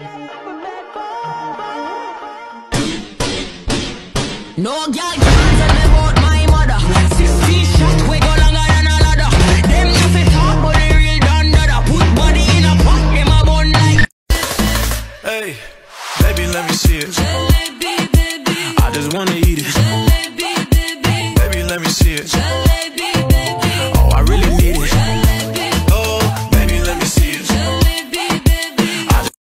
No girl can tell me about my mother. Six shot we go longer than a ladder. Them nothing talk, but they real done dada. Put body in a pot, them a bun like. Hey, baby, let me see it. Jalebi, baby. I just wanna eat it. Jalebi, baby. Baby, let me see it.